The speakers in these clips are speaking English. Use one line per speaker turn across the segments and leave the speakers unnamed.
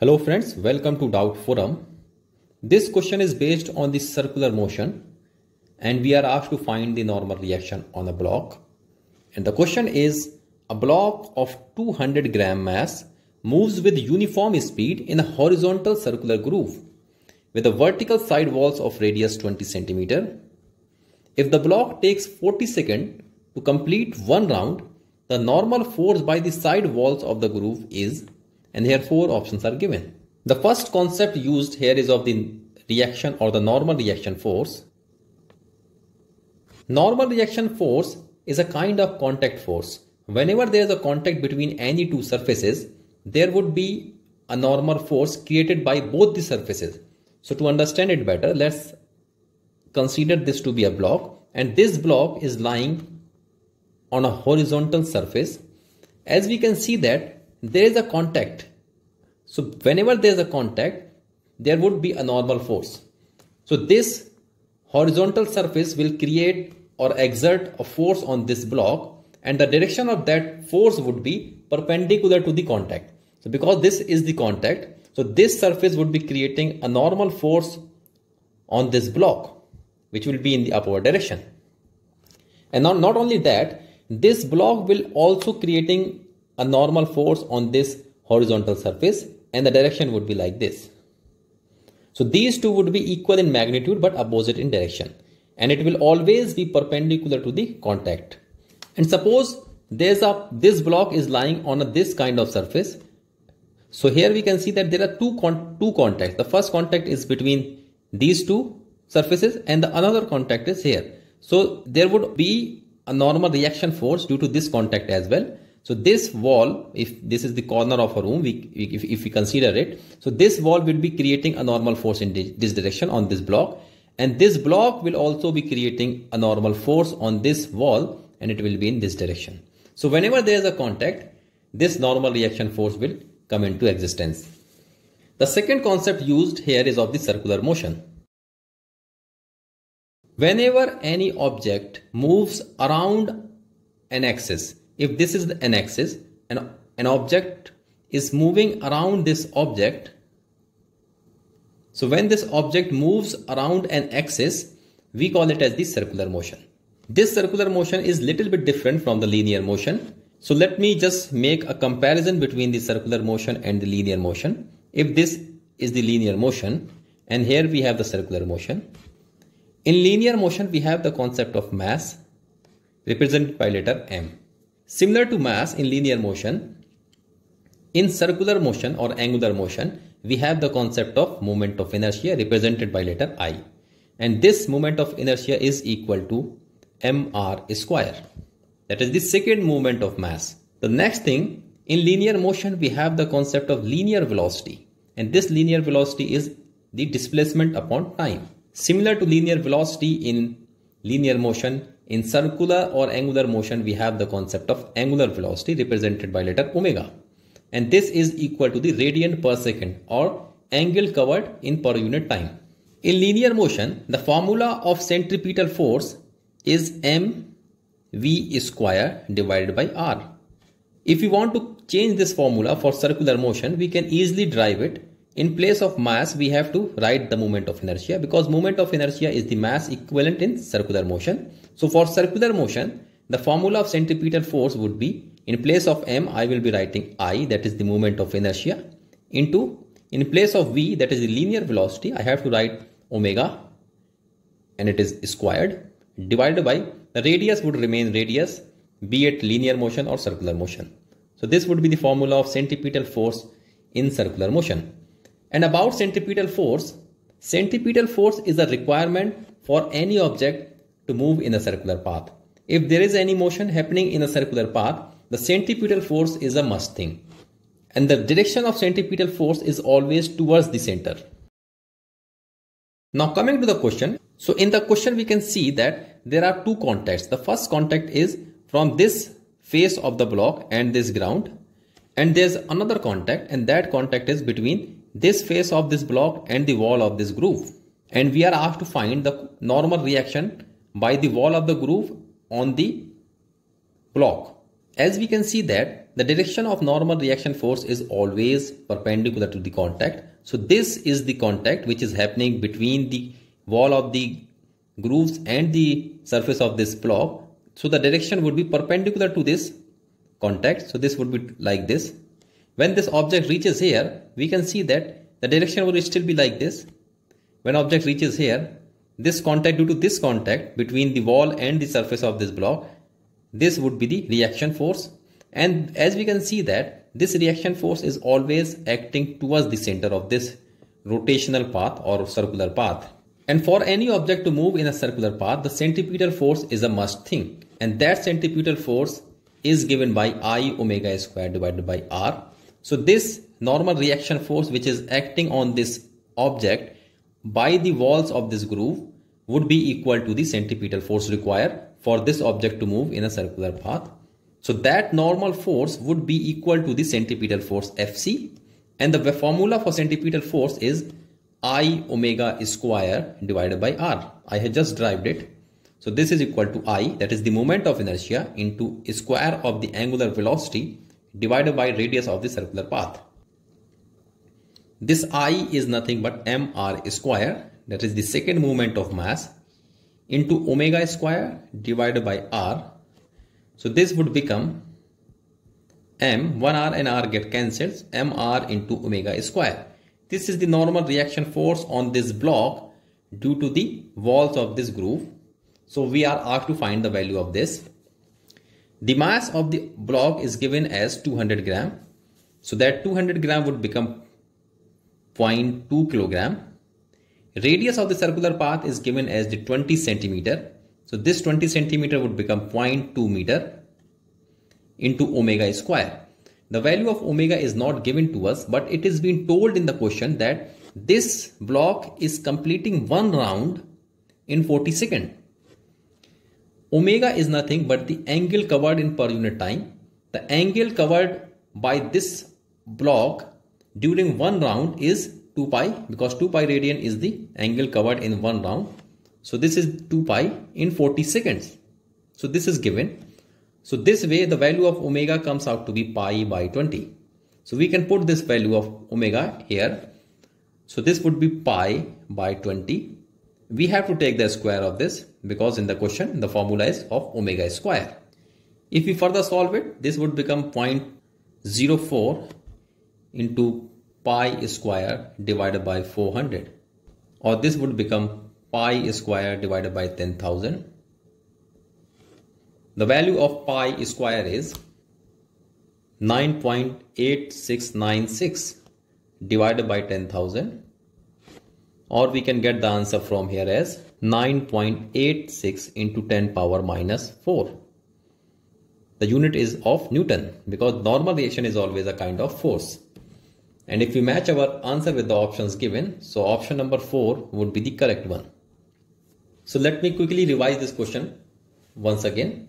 Hello friends, welcome to Doubt Forum. This question is based on the circular motion and we are asked to find the normal reaction on a block. And the question is a block of 200 gram mass moves with uniform speed in a horizontal circular groove with the vertical side walls of radius 20 centimeter. If the block takes 40 seconds to complete one round, the normal force by the side walls of the groove is and here four options are given. The first concept used here is of the reaction or the normal reaction force. Normal reaction force is a kind of contact force. Whenever there is a contact between any two surfaces, there would be a normal force created by both the surfaces. So to understand it better, let's consider this to be a block and this block is lying on a horizontal surface. As we can see that there is a contact. So whenever there is a contact, there would be a normal force. So this horizontal surface will create or exert a force on this block and the direction of that force would be perpendicular to the contact. So because this is the contact, so this surface would be creating a normal force on this block, which will be in the upward direction. And not, not only that, this block will also creating a normal force on this horizontal surface and the direction would be like this. So these two would be equal in magnitude but opposite in direction and it will always be perpendicular to the contact. And suppose there's a this block is lying on a, this kind of surface. So here we can see that there are two con two contacts. The first contact is between these two surfaces and the another contact is here. So there would be a normal reaction force due to this contact as well so this wall, if this is the corner of a room, we, if, if we consider it, so this wall will be creating a normal force in this direction on this block. And this block will also be creating a normal force on this wall and it will be in this direction. So whenever there is a contact, this normal reaction force will come into existence. The second concept used here is of the circular motion. Whenever any object moves around an axis, if this is an axis and an object is moving around this object so when this object moves around an axis we call it as the circular motion. This circular motion is little bit different from the linear motion. So let me just make a comparison between the circular motion and the linear motion. If this is the linear motion and here we have the circular motion in linear motion we have the concept of mass represented by letter m Similar to mass in linear motion, in circular motion or angular motion, we have the concept of moment of inertia represented by letter I. And this moment of inertia is equal to mr square. That is the second moment of mass. The next thing, in linear motion, we have the concept of linear velocity. And this linear velocity is the displacement upon time. Similar to linear velocity in linear motion, in circular or angular motion, we have the concept of angular velocity represented by letter omega. And this is equal to the radian per second or angle covered in per unit time. In linear motion, the formula of centripetal force is mv square divided by r. If we want to change this formula for circular motion, we can easily derive it. In place of mass, we have to write the moment of inertia because moment of inertia is the mass equivalent in circular motion so for circular motion, the formula of centripetal force would be in place of m, I will be writing I, that is the moment of inertia, into in place of v, that is the linear velocity, I have to write omega and it is squared divided by the radius would remain radius, be it linear motion or circular motion. So this would be the formula of centripetal force in circular motion. And about centripetal force, centripetal force is a requirement for any object to move in a circular path. If there is any motion happening in a circular path, the centripetal force is a must thing. And the direction of centripetal force is always towards the center. Now coming to the question. So in the question we can see that there are two contacts. The first contact is from this face of the block and this ground. And there's another contact and that contact is between this face of this block and the wall of this groove. And we are asked to find the normal reaction by the wall of the groove on the block. As we can see that the direction of normal reaction force is always perpendicular to the contact. So this is the contact which is happening between the wall of the grooves and the surface of this block. So the direction would be perpendicular to this contact. So this would be like this. When this object reaches here, we can see that the direction would still be like this. When object reaches here, this contact due to this contact between the wall and the surface of this block this would be the reaction force. And as we can see that this reaction force is always acting towards the center of this rotational path or circular path. And for any object to move in a circular path the centripetal force is a must thing. And that centripetal force is given by i omega square divided by r so this normal reaction force which is acting on this object by the walls of this groove would be equal to the centripetal force required for this object to move in a circular path. So that normal force would be equal to the centripetal force Fc and the formula for centripetal force is I omega square divided by R. I have just derived it. So this is equal to I that is the moment of inertia into square of the angular velocity divided by radius of the circular path. This I is nothing but mr square that is the second moment of mass into omega square divided by r. So this would become m, 1r and r get cancelled, mr into omega square. This is the normal reaction force on this block due to the walls of this groove. So we are asked to find the value of this. The mass of the block is given as 200 gram. So that 200 gram would become 0.2 kilogram Radius of the circular path is given as the 20 centimeter. So this 20 centimeter would become 0.2 meter into omega square. The value of omega is not given to us, but it is being told in the question that this block is completing one round in 40 seconds. Omega is nothing but the angle covered in per unit time. The angle covered by this block during one round is 2 pi because 2 pi radian is the angle covered in one round. So this is 2 pi in 40 seconds. So this is given. So this way the value of omega comes out to be pi by 20. So we can put this value of omega here. So this would be pi by 20. We have to take the square of this because in the question the formula is of omega square. If we further solve it, this would become 0.04 into pi square divided by 400 or this would become pi square divided by 10,000. The value of pi square is 9.8696 divided by 10,000 or we can get the answer from here as 9.86 into 10 power minus 4. The unit is of Newton because normal reaction is always a kind of force. And if we match our answer with the options given, so option number 4 would be the correct one. So let me quickly revise this question once again.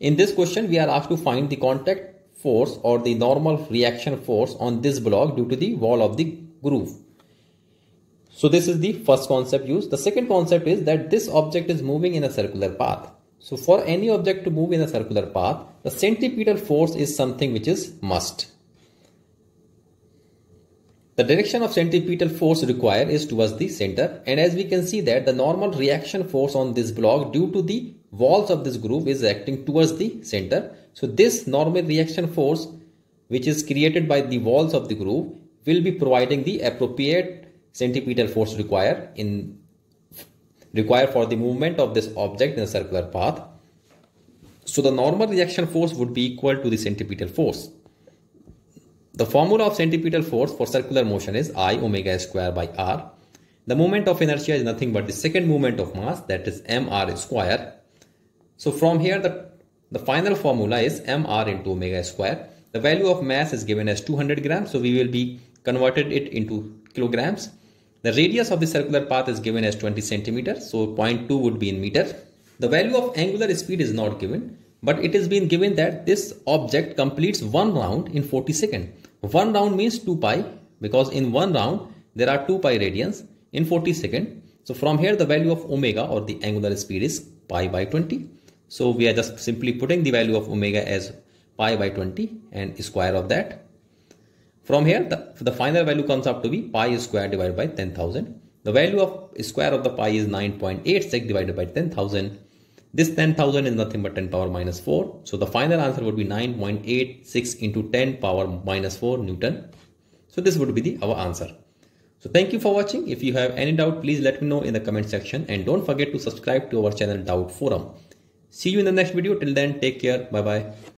In this question, we are asked to find the contact force or the normal reaction force on this block due to the wall of the groove. So this is the first concept used. The second concept is that this object is moving in a circular path. So for any object to move in a circular path, the centripetal force is something which is must. The direction of centripetal force required is towards the center and as we can see that the normal reaction force on this block due to the walls of this groove is acting towards the center. So this normal reaction force which is created by the walls of the groove will be providing the appropriate centripetal force required in required for the movement of this object in a circular path. So the normal reaction force would be equal to the centripetal force. The formula of centripetal force for circular motion is I omega square by R. The moment of inertia is nothing but the second moment of mass that is mr square. So from here the, the final formula is mr into omega square. The value of mass is given as 200 grams so we will be converted it into kilograms. The radius of the circular path is given as 20 centimeters so 0.2 would be in meter. The value of angular speed is not given but it has been given that this object completes one round in 40 seconds. One round means 2 pi because in one round there are 2 pi radians in 40 seconds. So from here the value of omega or the angular speed is pi by 20. So we are just simply putting the value of omega as pi by 20 and square of that. From here, the, the final value comes up to be pi square divided by 10,000. The value of square of the pi is 9.86 divided by 10,000. This 10,000 is nothing but 10 power minus 4. So the final answer would be 9.86 into 10 power minus 4 Newton. So this would be the our answer. So thank you for watching. If you have any doubt, please let me know in the comment section and don't forget to subscribe to our channel Doubt Forum. See you in the next video. Till then, take care. Bye bye.